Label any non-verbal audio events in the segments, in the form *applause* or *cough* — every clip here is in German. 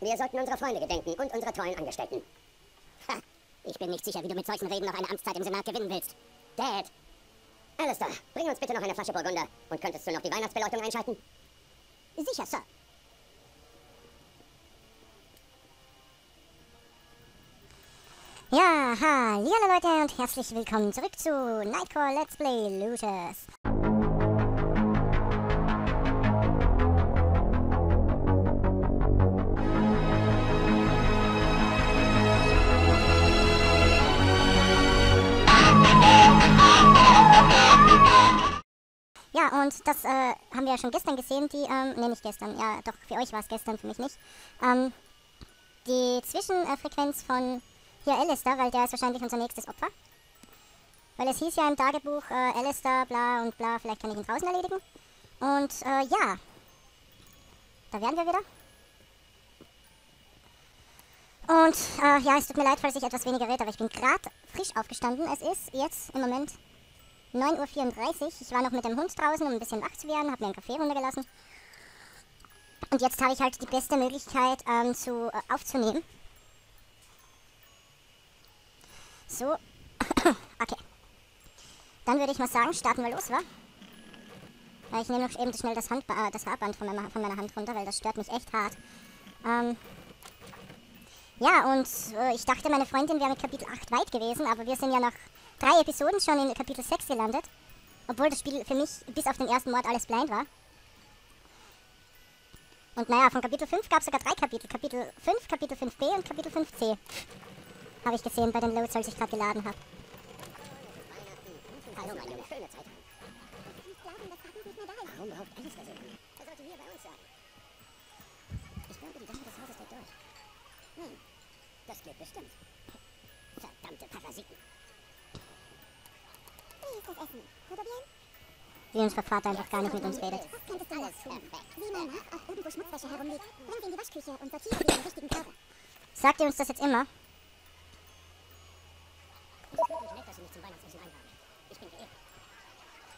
Wir sollten unserer Freunde gedenken und unserer treuen Angestellten. Ha, ich bin nicht sicher, wie du mit solchen Reden noch eine Amtszeit im Senat gewinnen willst. Dad! Alistair, bring uns bitte noch eine Flasche Burgunder. Und könntest du noch die Weihnachtsbeleuchtung einschalten? Sicher, Sir. Ja, hallo Leute und herzlich willkommen zurück zu Nightcore Let's Play Looters. Ja, und das äh, haben wir ja schon gestern gesehen, die, ähm, ne, nicht gestern, ja, doch, für euch war es gestern, für mich nicht. Ähm, die Zwischenfrequenz von hier Alistair, weil der ist wahrscheinlich unser nächstes Opfer. Weil es hieß ja im Tagebuch, äh, Alistair, bla und bla, vielleicht kann ich ihn draußen erledigen. Und, äh, ja. Da wären wir wieder. Und, äh, ja, es tut mir leid, falls ich etwas weniger rede, aber ich bin gerade frisch aufgestanden. Es ist jetzt im Moment 9.34 Uhr. Ich war noch mit dem Hund draußen, um ein bisschen wach zu werden, habe mir einen Kaffee runtergelassen. Und jetzt habe ich halt die beste Möglichkeit ähm, zu, äh, aufzunehmen. So. *coughs* okay. Dann würde ich mal sagen, starten wir los, wa? Ich nehme noch eben schnell das, Handba äh, das Haarband von meiner, von meiner Hand runter, weil das stört mich echt hart. Ähm, ja, und äh, ich dachte, meine Freundin wäre mit Kapitel 8 weit gewesen, aber wir sind ja nach drei Episoden schon in Kapitel 6 gelandet. Obwohl das Spiel für mich bis auf den ersten Mord alles blind war. Und naja, von Kapitel 5 gab es sogar drei Kapitel. Kapitel 5, Kapitel 5b und Kapitel 5c. Habe ich gesehen bei den Loads, als ich gerade geladen habe. Hallo, mein Junge, schöne Zeit. Warum braucht Alice das irgendwie? Er sollte hier bei uns sein. Ich glaube, die Dame des Hauses geht durch. Hm, das geht bestimmt. Verdammte Parasiten. Wie ist das Essen? Todo bien? Wie unser Vater einfach gar nicht mit uns redet. Könntest du alles tun? Sieh mal nach, irgendwo Schmutzwäsche herumliegt. Bring in die Waschküche und sortiere sie in den richtigen Körper. Sagt ihr uns das jetzt immer?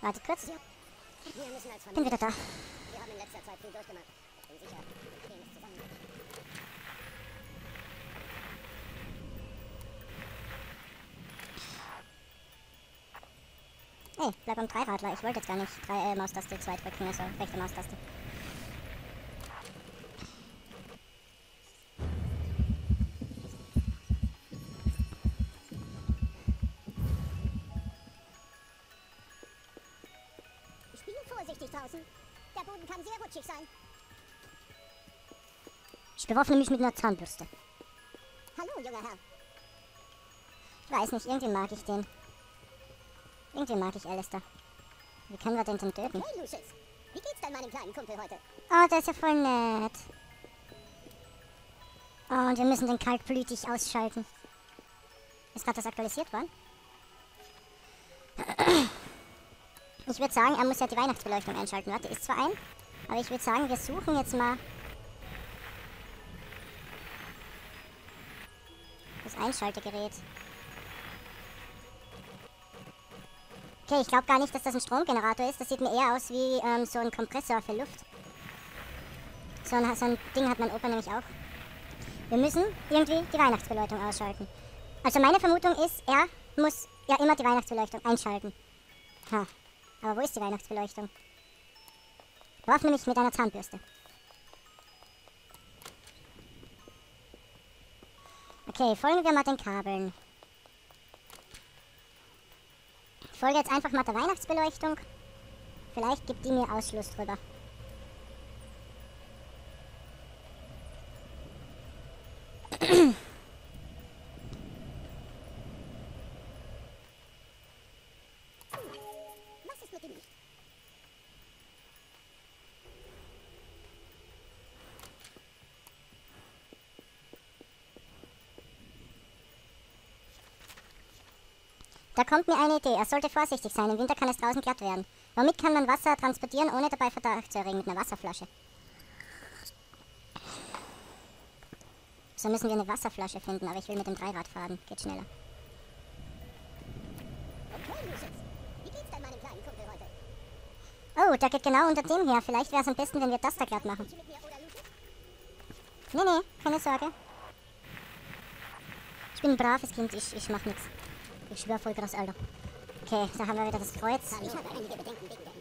Wartet kurz. Als Bin wieder da. Wir haben in letzter Zeit viel durchgemacht. Ich bin sicher, wir kriegen es zusammen. Ey, bleib am Dreiradler. Ich wollte jetzt gar nicht drei, äh, Maustaste 2 drücken, also rechte Maustaste. Spiel vorsichtig draußen. Der Boden kann sehr rutschig sein. Ich bewaffne mich mit einer Zahnbürste. Hallo, junger Herr. Ich weiß nicht, irgendwie mag ich den. Irgendwie mag ich Alistair. Wie können wir den denn töten? Hey, Lucius. Wie geht's denn meinem kleinen Kumpel heute? Oh, der ist ja voll nett. Oh, und wir müssen den kaltblütig ausschalten. Ist gerade das aktualisiert worden? Ich würde sagen, er muss ja die Weihnachtsbeleuchtung einschalten. Warte, ist zwar ein, aber ich würde sagen, wir suchen jetzt mal das Einschaltegerät. Okay, ich glaube gar nicht, dass das ein Stromgenerator ist. Das sieht mir eher aus wie ähm, so ein Kompressor für Luft. So ein, so ein Ding hat mein Opa nämlich auch. Wir müssen irgendwie die Weihnachtsbeleuchtung ausschalten. Also meine Vermutung ist, er muss ja immer die Weihnachtsbeleuchtung einschalten. Ha. Aber wo ist die Weihnachtsbeleuchtung? Bewaffne mich mit einer Zahnbürste. Okay, folgen wir mal den Kabeln. Ich folge jetzt einfach mal der Weihnachtsbeleuchtung. Vielleicht gibt die mir Ausschluss drüber. *clears throat* Was ist mit dem Licht? Da kommt mir eine Idee. Er sollte vorsichtig sein. Im Winter kann es draußen glatt werden. Womit kann man Wasser transportieren, ohne dabei Verdacht zu erregen? Mit einer Wasserflasche. So müssen wir eine Wasserflasche finden, aber ich will mit dem Dreirad fahren. Geht schneller. Oh, der geht genau unter dem her. Vielleicht wäre es am besten, wenn wir das da glatt machen. Nee, nee, keine Sorge. Ich bin ein braves Kind, ich, ich mach nix. Ich schwör voll krass, Alter. Okay, da haben wir wieder das Kreuz. Ich habe einige Bedenken wegen der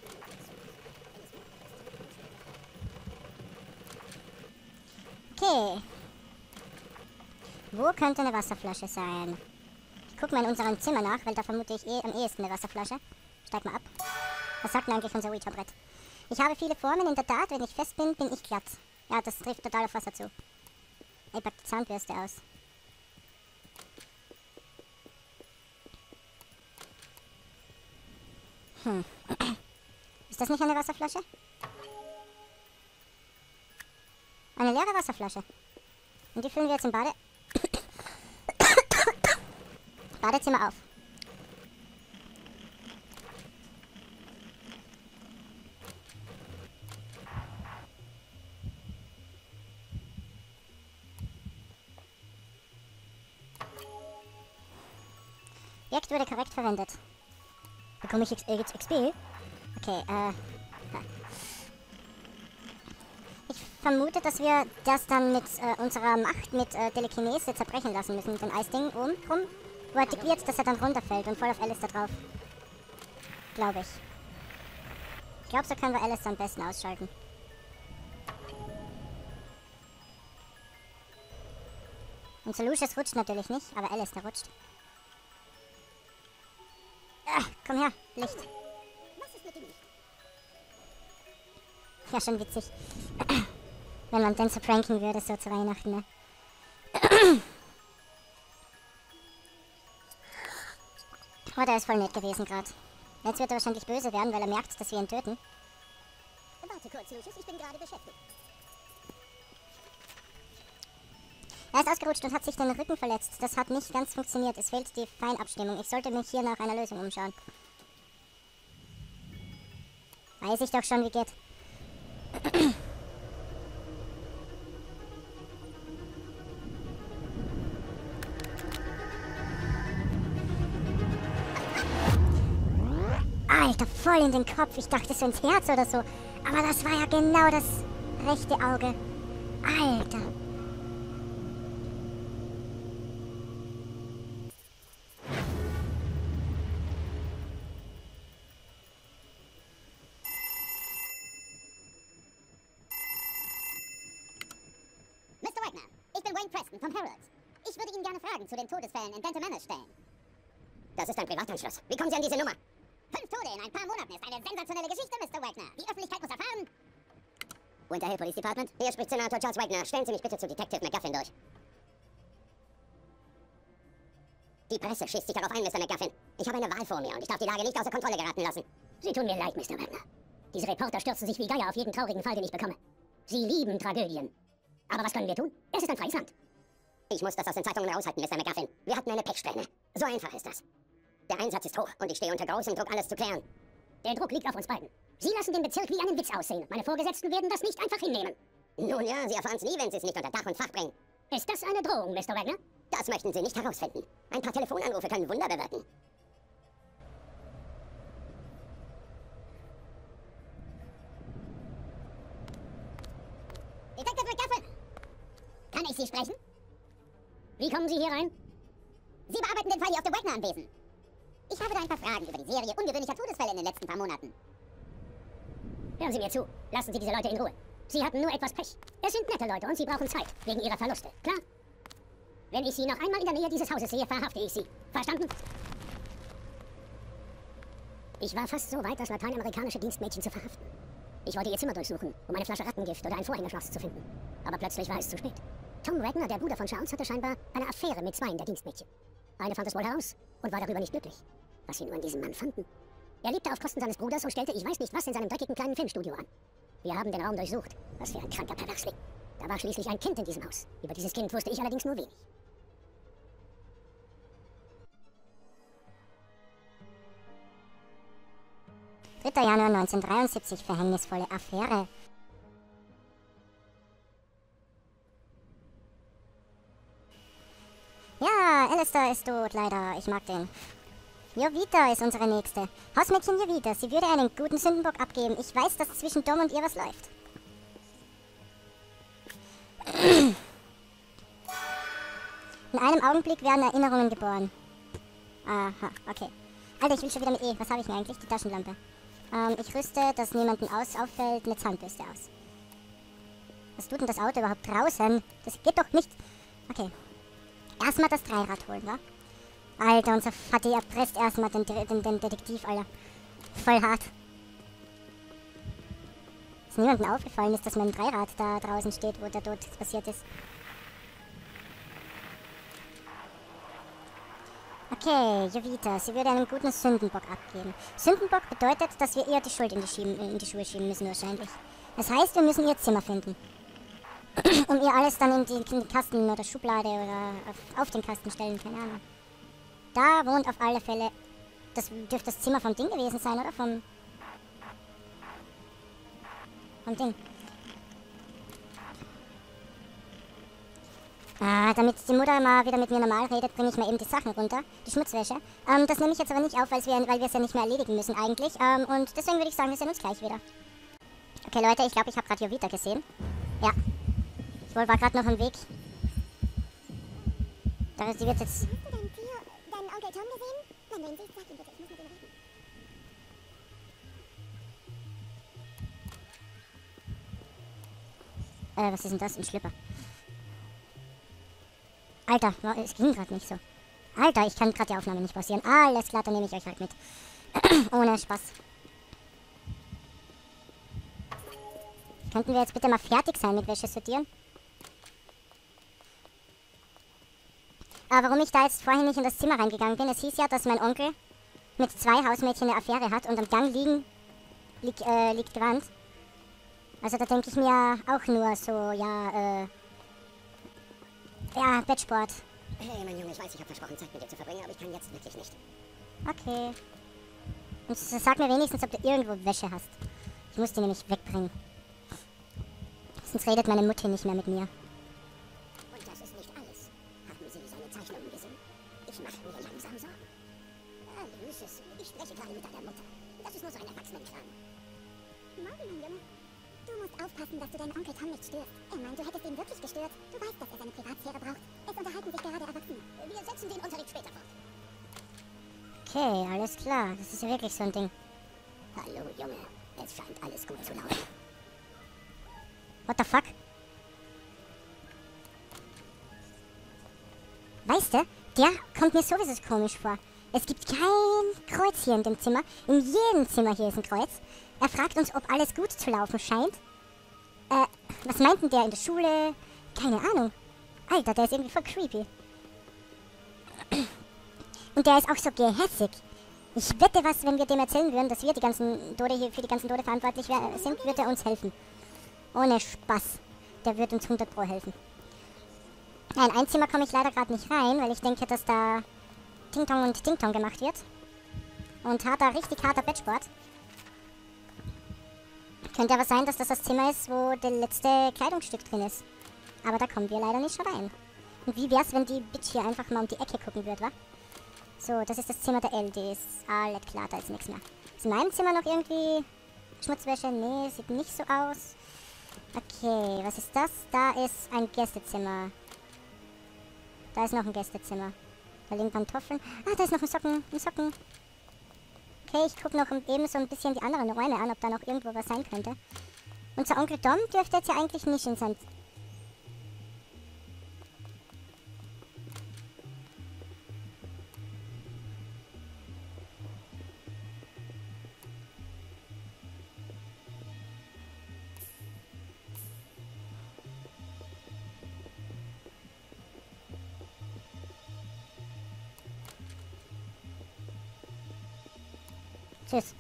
Okay. Wo könnte eine Wasserflasche sein? Ich guck mal in unserem Zimmer nach, weil da vermute ich eh am ehesten eine Wasserflasche. Steig mal ab. Was sagt denn eigentlich unser Ouija-Brett? Ich habe viele Formen, in der Tat, wenn ich fest bin, bin ich glatt. Ja, das trifft total auf Wasser zu. Ich pack die Zahnbürste aus. Hm. Ist das nicht eine Wasserflasche? Eine leere Wasserflasche. Und die füllen wir jetzt im Bade... *coughs* Badezimmer auf. Bekomme ich X äh, jetzt XP? Okay, äh... Ich vermute, dass wir das dann mit äh, unserer Macht mit äh, Telekinese zerbrechen lassen müssen, mit dem Eisding oben rum, wo artikuliert, dass er dann runterfällt und voll auf Alice da drauf. Glaube ich. Ich glaube, so können wir Alice am besten ausschalten. Unser Lucius rutscht natürlich nicht, aber Alice, der rutscht. Ah, komm her, Licht. Ja, schon witzig. *clears throat* Wenn man den so pranken würde, so zu Weihnachten, ne? Oh, der ist voll nett gewesen gerade. Jetzt wird er wahrscheinlich böse werden, weil er merkt, dass wir ihn töten. Warte kurz, Lucius, ich bin gerade beschäftigt. Er ist ausgerutscht und hat sich den Rücken verletzt. Das hat nicht ganz funktioniert. Es fehlt die Feinabstimmung. Ich sollte mich hier nach einer Lösung umschauen. Weiß ich doch schon, wie geht. Alter, voll in den Kopf. Ich dachte so ins Herz oder so. Aber das war ja genau das rechte Auge. Alter. Preston vom Herald. Ich würde Ihnen gerne Fragen zu den Todesfällen in Manor stellen. Das ist ein Privatanschluss. Wie kommen Sie an diese Nummer? Fünf Tode in ein paar Monaten ist eine sensationelle Geschichte, Mr. Wagner. Die Öffentlichkeit muss erfahren. Winter Hill Police Department. Hier spricht Senator Charles Wagner. Stellen Sie mich bitte zu Detective McGuffin durch. Die Presse schießt sich darauf ein, Mr. McGuffin. Ich habe eine Wahl vor mir und ich darf die Lage nicht außer Kontrolle geraten lassen. Sie tun mir leid, Mr. Wagner. Diese Reporter stürzen sich wie Geier auf jeden traurigen Fall, den ich bekomme. Sie lieben Tragödien. Aber was können wir tun? Es ist ein freies Land. Ich muss das aus den Zeitungen raushalten, Mr. McGuffin. Wir hatten eine Pechsträhne. So einfach ist das. Der Einsatz ist hoch und ich stehe unter großem Druck, alles zu klären. Der Druck liegt auf uns beiden. Sie lassen den Bezirk wie einen Witz aussehen. Meine Vorgesetzten werden das nicht einfach hinnehmen. Nun ja, Sie erfahren es nie, wenn Sie es nicht unter Dach und Fach bringen. Ist das eine Drohung, Mr. Wagner? Das möchten Sie nicht herausfinden. Ein paar Telefonanrufe können Wunder bewirken. Detective McGuffin! Kann ich Sie sprechen? Wie kommen Sie hier rein? Sie bearbeiten den Fall hier auf dem Wagner-Anwesen. Ich habe da ein paar Fragen über die Serie ungewöhnlicher Todesfälle in den letzten paar Monaten. Hören Sie mir zu. Lassen Sie diese Leute in Ruhe. Sie hatten nur etwas Pech. Es sind nette Leute und Sie brauchen Zeit, wegen Ihrer Verluste. Klar? Wenn ich Sie noch einmal in der Nähe dieses Hauses sehe, verhafte ich Sie. Verstanden? Ich war fast so weit, das lateinamerikanische Dienstmädchen zu verhaften. Ich wollte ihr Zimmer durchsuchen, um eine Flasche Rattengift oder ein Vorhängeschloss zu finden. Aber plötzlich war es zu spät. Tom Wagner, der Bruder von Charles, hatte scheinbar eine Affäre mit zwei der Dienstmädchen. Eine fand es wohl heraus und war darüber nicht glücklich. Was sie nur an diesem Mann fanden. Er lebte auf Kosten seines Bruders und stellte ich weiß nicht was in seinem dreckigen kleinen Filmstudio an. Wir haben den Raum durchsucht. Was für ein kranker Perversling. Da war schließlich ein Kind in diesem Haus. Über dieses Kind wusste ich allerdings nur wenig. Dritter Januar 1973, verhängnisvolle Affäre. Alistair ist tot, leider. Ich mag den. Jovita ist unsere nächste. Hausmädchen Jovita. Sie würde einen guten Sündenbock abgeben. Ich weiß, dass zwischen Dom und ihr was läuft. *clears throat* In einem Augenblick werden Erinnerungen geboren. Aha, okay. Alter, ich will schon wieder mit E. Was habe ich denn eigentlich? Die Taschenlampe. Ähm, ich rüste, dass niemandem aus auffällt, eine Zahnbürste aus. Was tut denn das Auto überhaupt draußen? Das geht doch nicht. Okay. Erstmal das Dreirad holen, wa? Alter, unser Vati erpresst erstmal den, den, den Detektiv, Alter. Voll hart. Dass niemandem aufgefallen ist, dass mein Dreirad da draußen steht, wo der Tod passiert ist. Okay, Jovita, sie würde einen guten Sündenbock abgeben. Sündenbock bedeutet, dass wir ihr die Schuld in die, schieben, in die Schuhe schieben müssen wahrscheinlich. Das heißt, wir müssen ihr Zimmer finden. *clears throat* um ihr alles dann in die Kasten oder Schublade oder auf, auf, den Kasten stellen, keine Ahnung. Da wohnt auf alle Fälle... Das dürfte das Zimmer vom Ding gewesen sein, oder? Vom... Vom Ding. Ah, damit die Mutter mal wieder mit mir normal redet, bringe ich mal eben die Sachen runter, die Schmutzwäsche. Ähm, das nehme ich jetzt aber nicht auf, weil wir, weil wir es ja nicht mehr erledigen müssen eigentlich. Ähm, und deswegen würde ich sagen, wir sehen uns gleich wieder. Okay, Leute, ich glaube, ich habe gerade Jovita gesehen. Ja. Ich war gerade noch am Weg. Da ist, die wird jetzt... Hast du deinen Tio, deinen Onkel Tom gesehen? Wenn du ihn siehst, sag ihm bitte, ich muss mit ihm reden. Äh, was ist denn das? Ein Schlipper. Alter, es ging gerade nicht so. Alter, ich kann gerade die Aufnahme nicht pausieren. Alles klar, dann nehme ich euch halt mit. *clears throat* Ohne Spaß. Könnten wir jetzt bitte mal fertig sein mit Wäsche sortieren? Aber warum ich da jetzt vorhin nicht in das Zimmer reingegangen bin, es hieß ja, dass mein Onkel mit zwei Hausmädchen eine Affäre hat und am Gang liegen, li äh, liegt Grant. Also da denke ich mir auch nur so, ja, äh, ja, Bettsport. Hey, mein Junge, ich weiß, ich habe versprochen, Zeit mit dir zu verbringen, aber ich kann jetzt wirklich nicht. Okay. Und sag mir wenigstens, ob du irgendwo Wäsche hast. Ich muss die nämlich wegbringen. Sonst redet meine Mutter nicht mehr mit mir. Ich spreche gerade mit deiner Mutter. Das ist nur so ein Erwachsenenkram. Morgen, mein Junge. Du musst aufpassen, dass du deinen Onkel Tom nicht störst. Er meint, du hättest ihn wirklich gestört. Du weißt, dass er seine Privatsphäre braucht. Es unterhalten sich gerade Erwachsene. Wir setzen den Unterricht später fort. Okay, alles klar. Das ist ja wirklich so ein Ding. Hallo, Junge. Es scheint alles gut zu laufen. What the fuck? Weißt du, der kommt mir sowieso komisch vor. Es gibt kein Kreuz hier in dem Zimmer. In jedem Zimmer hier ist ein Kreuz. Er fragt uns, ob alles gut zu laufen scheint. Äh, was meint denn der in der Schule? Keine Ahnung. Alter, der ist irgendwie voll creepy. Und der ist auch so gehässig. Ich wette was, wenn wir dem erzählen würden, dass wir die ganzen Tode hier für die ganzen Tode verantwortlich sind, wird er uns helfen. Ohne Spaß. Der wird uns 100 Pro helfen. Nein, ein Zimmer komme ich leider gerade nicht rein, weil ich denke, dass da Ting-Tong und Ting-Tong gemacht wird. Und harter, richtig harter Bettsport. Könnte aber sein, dass das das Zimmer ist, wo das letzte Kleidungsstück drin ist. Aber da kommen wir leider nicht rein. Und wie wär's, wenn die Bitch hier einfach mal um die Ecke gucken würde, wa? So, das ist das Zimmer der LDs. Alles klar, da ist nichts mehr. Ist in meinem Zimmer noch irgendwie Schmutzwäsche? Nee, sieht nicht so aus. Okay, was ist das? Da ist ein Gästezimmer. Da ist noch ein Gästezimmer. Da liegen Pantoffeln. Ah, da ist noch ein Socken. Ein Socken. Okay, ich gucke noch eben so ein bisschen die anderen Räume an, ob da noch irgendwo was sein könnte. Unser Onkel Dom dürfte jetzt ja eigentlich nicht in sein... Tschüss.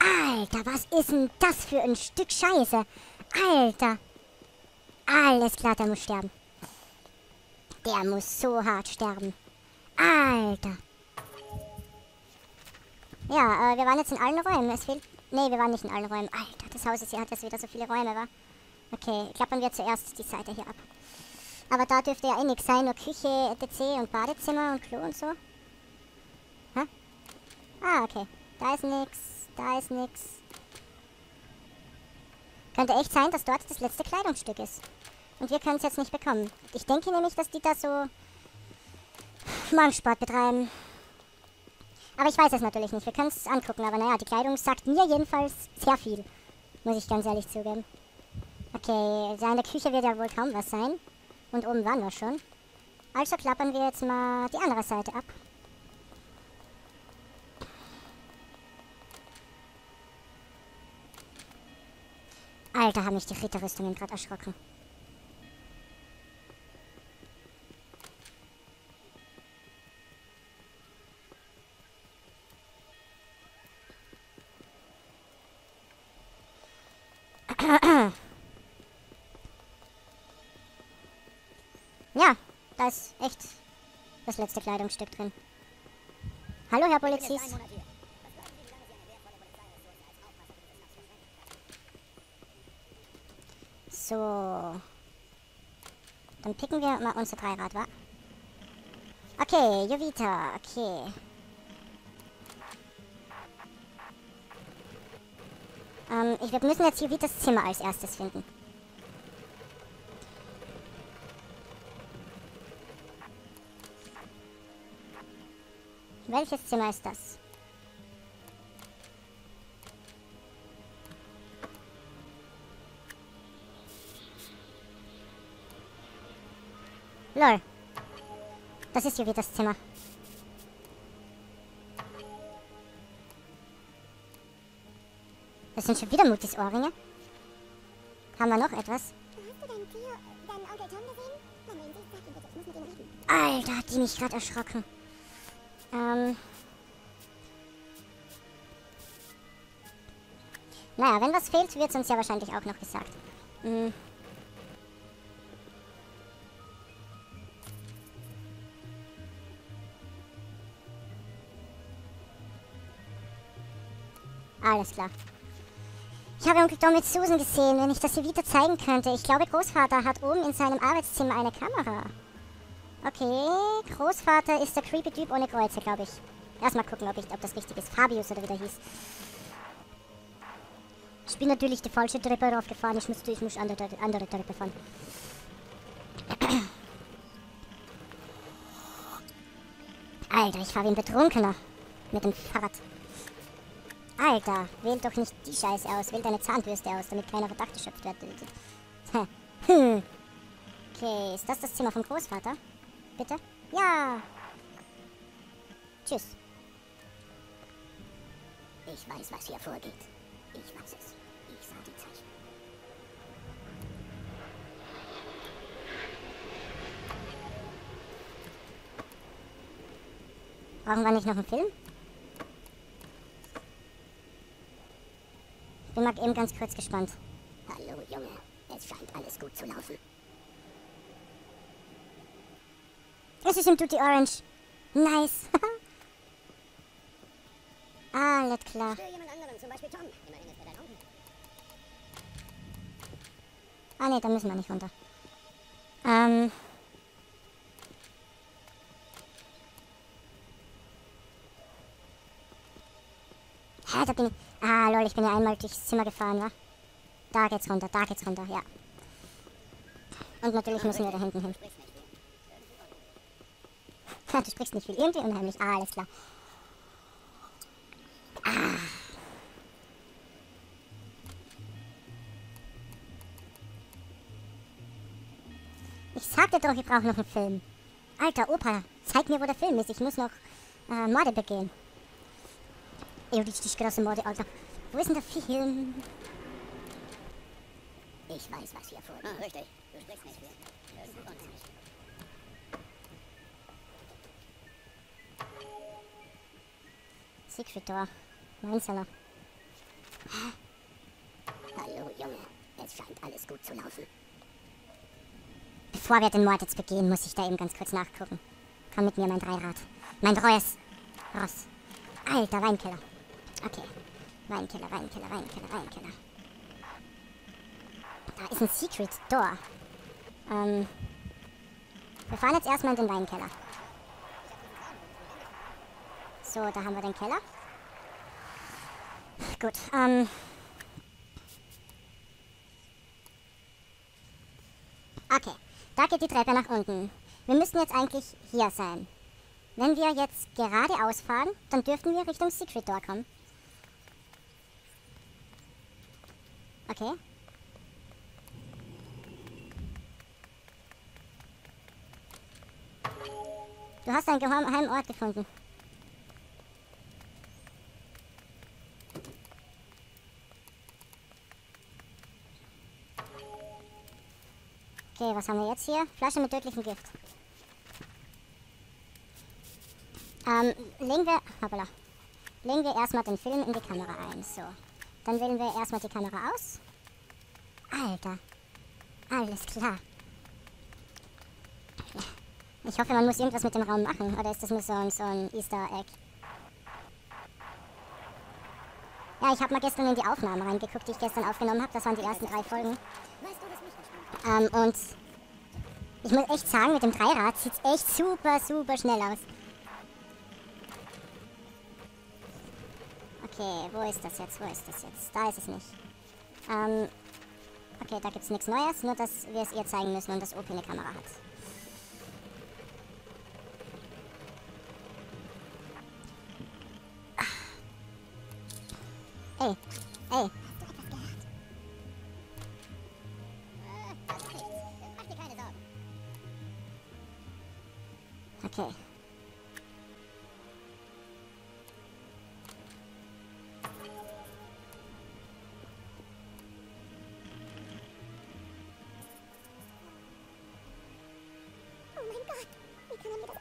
Alter, was ist denn das für ein Stück Scheiße? Alter. Alles klar, der muss sterben. Der muss so hart sterben. Alter. Ja, äh, wir waren jetzt in allen Räumen. Es fehlt... Nee, wir waren nicht in allen Räumen. Alter, das Haus ist hat jetzt wieder so viele Räume, wa? Okay, klappern wir zuerst die Seite hier ab. Aber da dürfte ja eh nichts sein. Nur Küche, etc. und Badezimmer und Klo und so. Hä? Ah, okay. Da ist nix. Da ist nix. Könnte echt sein, dass dort das letzte Kleidungsstück ist. Und wir können es jetzt nicht bekommen. Ich denke nämlich, dass die da so morgen Sport betreiben. Aber ich weiß es natürlich nicht. Wir können es angucken. Aber naja, die Kleidung sagt mir jedenfalls sehr viel. Muss ich ganz ehrlich zugeben. Okay, da in der Küche wird ja wohl kaum was sein. Und oben waren wir schon. Also klappern wir jetzt mal die andere Seite ab. Alter, haben mich die Ritterrüstungen gerade erschrocken. *clears throat* Ja, da ist echt das letzte Kleidungsstück drin. Hallo, Herr Polizist. So. Dann picken wir mal unser Dreirad, wa? Okay, Jovita, okay. Ähm, ich, wir müssen jetzt Jovitas Zimmer als erstes finden. Welches Zimmer ist das? Das ist Jovitas Zimmer. Das sind schon wieder Mutis Ohrringe. Haben wir noch etwas? Alter, hat die mich gerade erschrocken. Ähm. Naja, wenn was fehlt, wird es uns ja wahrscheinlich auch noch gesagt. Hm. Alles klar. Ich habe Onkel Tom mit Susan gesehen, wenn ich das hier wieder zeigen könnte. Ich glaube, Großvater hat oben in seinem Arbeitszimmer eine Kamera. Okay, Großvater ist der creepy Typ ohne Kreuze, glaube ich. Erstmal gucken, ob, ich, ob das richtig ist. Fabius oder wie der hieß. Ich bin natürlich die falsche Treppe raufgefahren. Ich muss, ich muss andere, andere Treppe fahren. Alter, ich fahre wie ein Betrunkener. Mit dem Fahrrad. Alter, wähl doch nicht die Scheiße aus. Wähl deine Zahnbürste aus, damit keiner Verdacht geschöpft wird. *laughs* Hm. Okay, ist das das Zimmer vom Großvater? Bitte? Ja. Tschüss. Ich weiß, was hier vorgeht. Ich weiß es. Ich sah die Zeichen. Brauchen wir nicht noch einen Film? Bin mal eben ganz kurz gespannt. Hallo, Junge. Es scheint alles gut zu laufen. Es ist im Tutti Orange. Nice. *laughs* Alles klar. Ah ne, da müssen wir nicht runter. Ähm. Hä, da bin ich. Ah, lol, ich bin ja einmal durchs Zimmer gefahren, wa? Da geht's runter, da geht's runter, ja. Und natürlich müssen wir da hinten hin. Du sprichst nicht viel. Irgendwie unheimlich. Ah, alles klar. Ah. Ich sagte doch, ich brauche noch einen Film. Alter, Opa, zeig mir, wo der Film ist. Ich muss noch äh, Morde begehen. Ey, richtig krasse Morde, Alter. Wo ist denn der Film? Ich weiß, was hier vorgeht. Ah, richtig. Du sprichst nicht viel. Irgendwo unheimlich. Secret Door. Weinzeller. Hallo, Junge. Es scheint alles gut zu laufen. Bevor wir den Mord jetzt begehen, muss ich da eben ganz kurz nachgucken. Komm mit mir, mein Dreirad. Mein treues Ross. Alter, Weinkeller. Okay. Weinkeller, Weinkeller, Weinkeller, Weinkeller. Da ist ein Secret Door. Ähm. Wir fahren jetzt erstmal in den Weinkeller. So, da haben wir den Keller. Gut, ähm. Okay, da geht die Treppe nach unten. Wir müssen jetzt eigentlich hier sein. Wenn wir jetzt geradeaus fahren, dann dürften wir Richtung Secret Door kommen. Okay. Du hast einen geheimen Ort gefunden. Okay, was haben wir jetzt hier? Flasche mit tödlichem Gift. Ähm, legen wir, hoppala, legen wir erstmal den Film in die Kamera ein. So. Dann wählen wir erstmal die Kamera aus. Alter. Alles klar. Ich hoffe, man muss irgendwas mit dem Raum machen. Oder ist das nur so ein, so ein Easter Egg? Ja, ich habe mal gestern in die Aufnahmen reingeguckt, die ich gestern aufgenommen habe. Das waren die ersten drei Folgen. Ähm, und ich muss echt sagen, mit dem Dreirad sieht es echt super, super schnell aus. Okay, wo ist das jetzt? Wo ist das jetzt? Da ist es nicht. Ähm, okay, da gibt es nichts Neues, nur dass wir es ihr zeigen müssen und das OP eine Kamera hat. Ey, ey, Äh,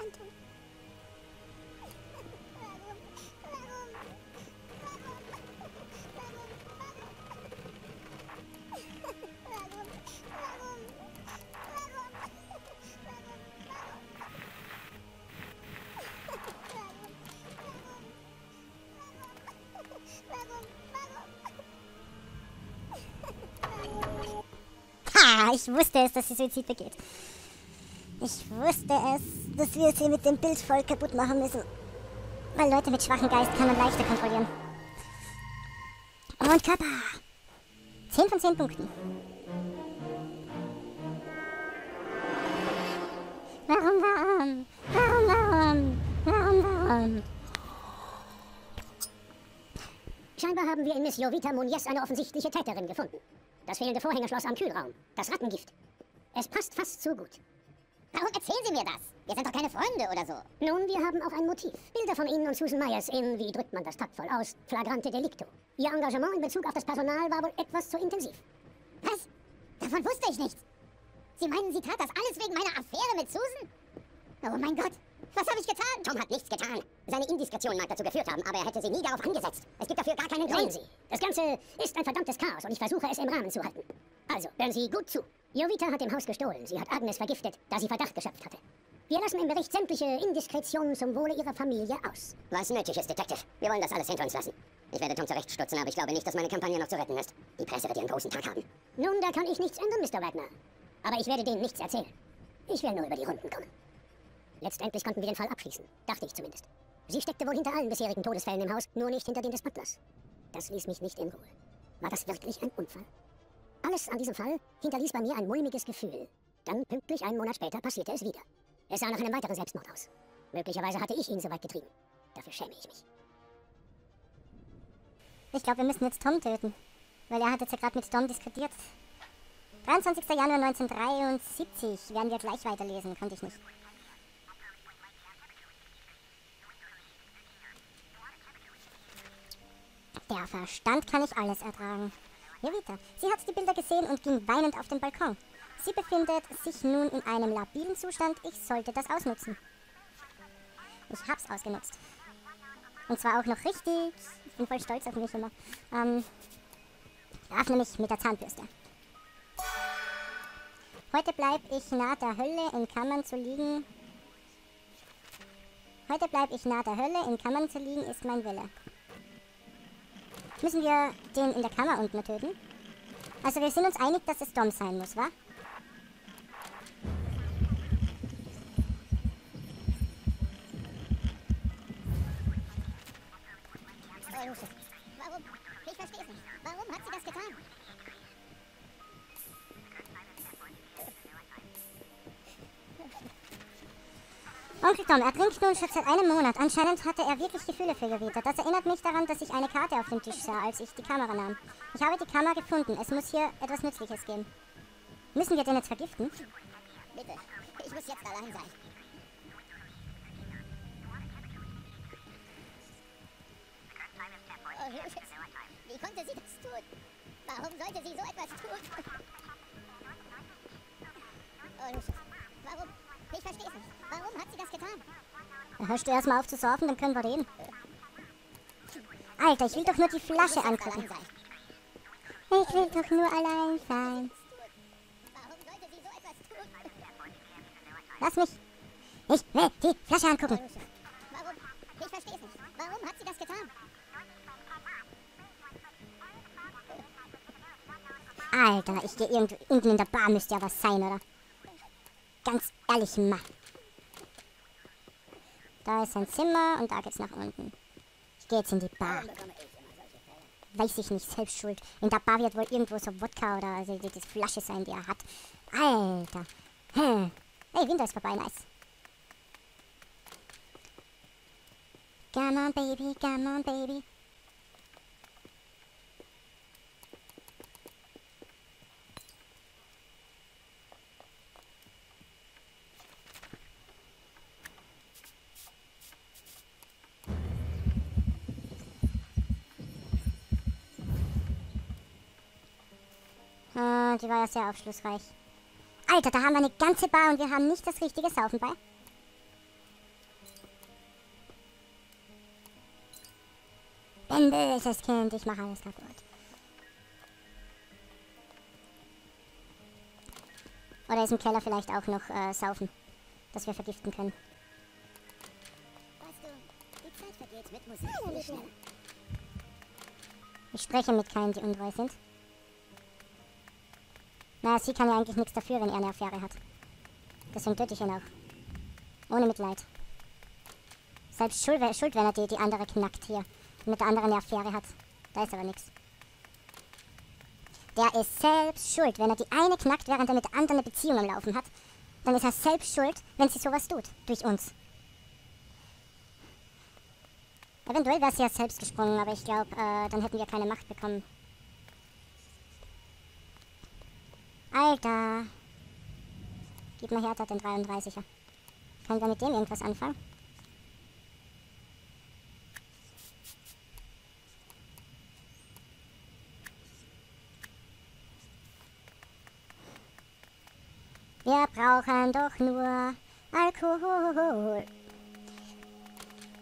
kann er mir das antun? Warum? Warum? Warum? Warum? Ha, ich wusste es, dass sie Suizid begeht. Ich wusste es, dass wir sie mit dem Bild voll kaputt machen müssen. Weil Leute mit schwachem Geist kann man leichter kontrollieren. Und Körper. 10 von 10 Punkten. Warum, warum? Warum, warum? Warum, warum? Scheinbar haben wir in Miss Jovita Muniez eine offensichtliche Täterin gefunden. Das fehlende Vorhängeschloss am Kühlraum. Das Rattengift. Es passt fast zu gut. Warum erzählen Sie mir das? Wir sind doch keine Freunde oder so. Nun, wir haben auch ein Motiv. Bilder von Ihnen und Susan Myers in, wie drückt man das taktvoll aus, flagrante Delicto. Ihr Engagement in Bezug auf das Personal war wohl etwas zu intensiv. Was? Davon wusste ich nichts. Sie meinen, sie tat das alles wegen meiner Affäre mit Susan? Oh mein Gott, was habe ich getan? Tom hat nichts getan. Seine Indiskretion mag dazu geführt haben, aber er hätte sie nie darauf angesetzt. Es gibt dafür gar keinen Grund. Sie, das Ganze ist ein verdammtes Chaos und ich versuche es im Rahmen zu halten. Also, hören Sie gut zu. Jovita hat im Haus gestohlen. Sie hat Agnes vergiftet, da sie Verdacht geschöpft hatte. Wir lassen im Bericht sämtliche Indiskretionen zum Wohle Ihrer Familie aus. Was nötig ist, Detective. Wir wollen das alles hinter uns lassen. Ich werde Tom zurechtstutzen, aber ich glaube nicht, dass meine Kampagne noch zu retten ist. Die Presse wird ihren großen Tag haben. Nun, da kann ich nichts ändern, Mr. Wagner. Aber ich werde denen nichts erzählen. Ich will nur über die Runden kommen. Letztendlich konnten wir den Fall abschließen. Dachte ich zumindest. Sie steckte wohl hinter allen bisherigen Todesfällen im Haus, nur nicht hinter den des Butlers. Das ließ mich nicht in Ruhe. War das wirklich ein Unfall? Alles an diesem Fall hinterließ bei mir ein mulmiges Gefühl. Dann, pünktlich einen Monat später, passierte es wieder. Es sah nach einem weiteren Selbstmord aus. Möglicherweise hatte ich ihn so weit getrieben. Dafür schäme ich mich. Ich glaube, wir müssen jetzt Tom töten. Weil er hat jetzt ja gerade mit Tom diskutiert. 23. Januar 1973 werden wir gleich weiterlesen, konnte ich nicht. Der Verstand kann nicht alles ertragen. Jovita, sie hat die Bilder gesehen und ging weinend auf den Balkon. Sie befindet sich nun in einem labilen Zustand. Ich sollte das ausnutzen. Ich hab's ausgenutzt. Und zwar auch noch richtig. Ich bin voll stolz auf mich immer. Ähm, öffne mich mit der Zahnbürste. Heute bleib ich nah der Hölle in Kammern zu liegen. Heute bleib ich nah der Hölle in Kammern zu liegen, ist mein Wille. Müssen wir den in der Kammer unten töten? Also wir sind uns einig, dass es Dom sein muss, wa? Tom, er trinkt nun schon seit einem Monat. Anscheinend hatte er wirklich Gefühle für Jovita. Das erinnert mich daran, dass ich eine Karte auf dem Tisch sah, als ich die Kamera nahm. Ich habe die Kamera gefunden. Es muss hier etwas Nützliches geben. Müssen wir den jetzt vergiften? Bitte, ich muss jetzt allein sein. Oh. Wie konnte sie das tun? Warum sollte sie so etwas tun? Oh. Warum? Ich verstehe es nicht. Warum hat sie das getan? Hörst du erstmal auf zu saufen, dann können wir reden. Alter, ich will doch nur die Flasche angucken. Ich will doch nur allein sein. Warum sollte sie so etwas tun? Lass mich. Ich will die Flasche angucken. Warum? Ich verstehe es nicht. Warum hat sie das getan? Alter, ich gehe irgendwo unten in der Bar, müsste ja was sein, oder? Ganz ehrlich, ma. Da ist ein Zimmer und da geht's nach unten. Ich gehe jetzt in die Bar. Weiß ich nicht, selbst schuld. In der Bar wird wohl irgendwo so Wodka oder also die Flasche sein, die er hat. Alter. Hm. Hey, Winter ist vorbei, nice. Come on, baby, come on, baby. Ah, die war ja sehr aufschlussreich. Alter, da haben wir eine ganze Bar und wir haben nicht das richtige Saufen bei. Bin böses Kind, ich mache alles kaputt. Oder ist im Keller vielleicht auch noch äh, Saufen, dass wir vergiften können. Ich spreche mit keinen, die untreu sind. Naja, sie kann ja eigentlich nichts dafür, wenn er eine Affäre hat. Deswegen töte ich ihn auch. Ohne Mitleid. Selbst schuld, schuld wenn er die, die andere knackt hier. Mit der anderen eine Affäre hat. Da ist aber nichts. Der ist selbst schuld, wenn er die eine knackt, während er mit der anderen eine Beziehung am Laufen hat. Dann ist er selbst schuld, wenn sie sowas tut. Durch uns. Eventuell wäre sie ja selbst gesprungen, aber ich glaube, äh, dann hätten wir keine Macht bekommen. Alter. Gib mal her, da den 33er. Können wir mit dem irgendwas anfangen? Wir brauchen doch nur Alkohol.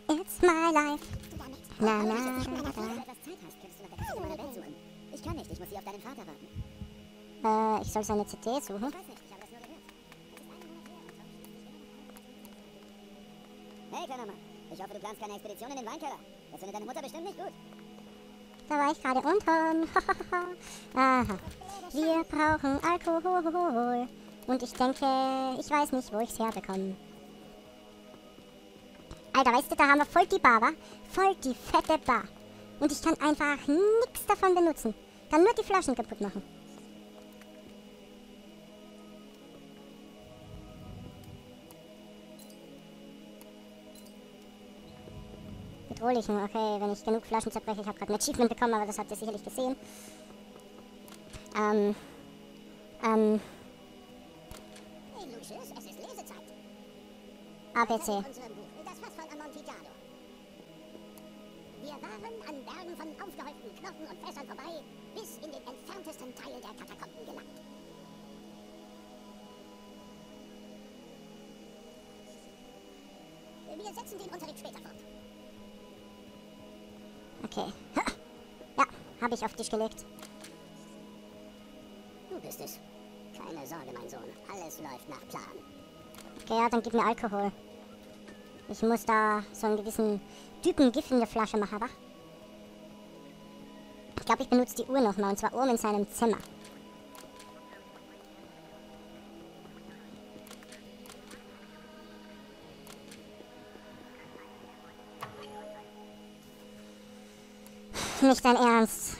It's my life. Na, na, na. suchen. Ich kann nicht, ich muss sie auf deinen Vater warten. Äh, ich soll seine CD suchen. Hey, kleiner Mann. Ich hoffe, du planst keine Expedition in den Weinkeller. Das findet deine Mutter bestimmt nicht gut. Da war ich gerade unten. *laughs* Aha. Wir brauchen Alkohol. Und ich denke, ich weiß nicht, wo ich es herbekomme. Alter, weißt du, da haben wir voll die Bar, wa? Voll die fette Bar. Und ich kann einfach nichts davon benutzen. Kann nur die Flaschen kaputt machen. Bedrohlichen, okay, wenn ich genug Flaschen zerbreche. Ich habe gerade ein Achievement bekommen, aber das habt ihr sicherlich gesehen. Ähm, ähm, Hey, Lucius, es ist Lesezeit. ABC. Wir waren an Bergen von aufgehäuften Knochen und Fässern vorbei, bis in den entferntesten Teil der Katakomben gelangt. Wir setzen den Unterricht später fort. Okay. Ja, habe ich auf den Tisch gelegt. Du bist es. Keine Sorge, mein Sohn. Alles läuft nach Plan. Okay, ja, dann gib mir Alkohol. Ich muss da so einen gewissen Typen Gift in der Flasche machen, aber. Ich glaube, ich benutze die Uhr nochmal, und zwar oben in seinem Zimmer. Nicht dein Ernst.